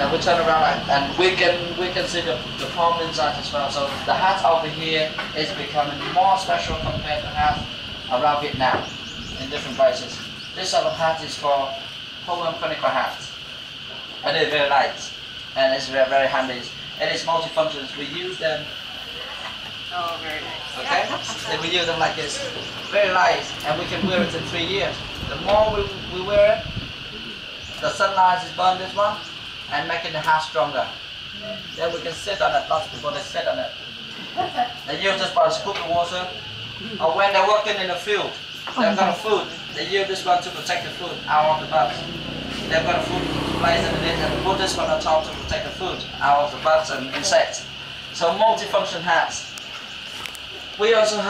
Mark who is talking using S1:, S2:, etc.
S1: and uh, we turn around and, and we can we can see the, the palm inside as well. So the hat over here is becoming more special compared to hat around Vietnam in different places. This other hat is called Poem Furniture hat. And it's very light and it's very very handy. And It is multifunctions. We use them
S2: Oh, very nice.
S1: Okay? then we use them like this. Very light, and we can wear it in three years. The more we, we wear it, the sunlight is burn this one and making the house stronger. Then we can sit on it. Lots people they sit on it. They use this one to cook the water. Or when they're working in the field, they've got a food. They use this one to protect the food out of the bugs. They've got a food place in it and put this one on top to protect the food out of the bugs and insects. So multifunction hats. We also have